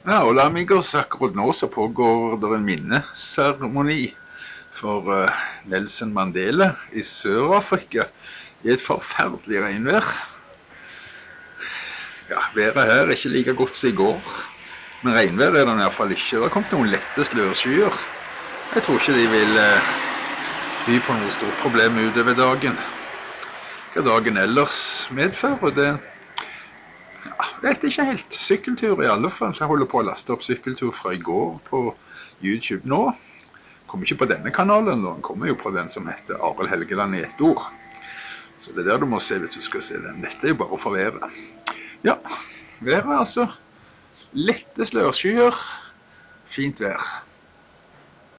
Ja, og amigos, akkurat nå så pågår det en minneseremoni for eh, Nelson Mandela i Sør-Afrika i et forferdelig regnvær. Ja, været her er ikke like godt som i går, men regnvær er det i hvert fall ikke. Det har kommet noen lette slørskyer. Jeg tror ikke de vil eh, by på noe stort problem utover dagen. Hva dagen ellers medfører, det vet ikke helt. Sykkeltur i alle fall. Jeg holder på å laste opp sykkeltur fra i går på YouTube nå. Kommer ikke på denne kanalen, den kommer jo på den som heter Arild Helgeland i ett ord. Så det er der du må se hvis du skal se den. Dette er jo bare for været. Ja, været altså. Lette slørskyer. Fint vær.